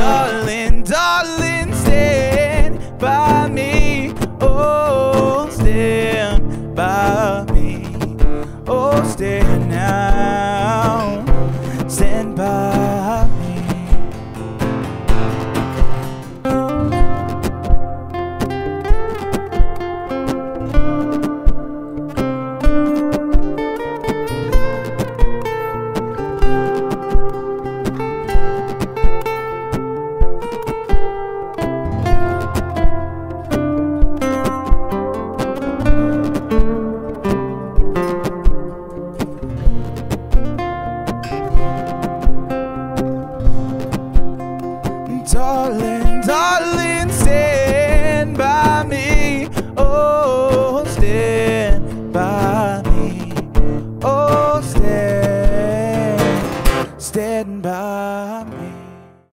Darling, darling, stand by me. Oh, stand darling, darling, stand by me. Oh, stand by me. Oh, stand, stand by me.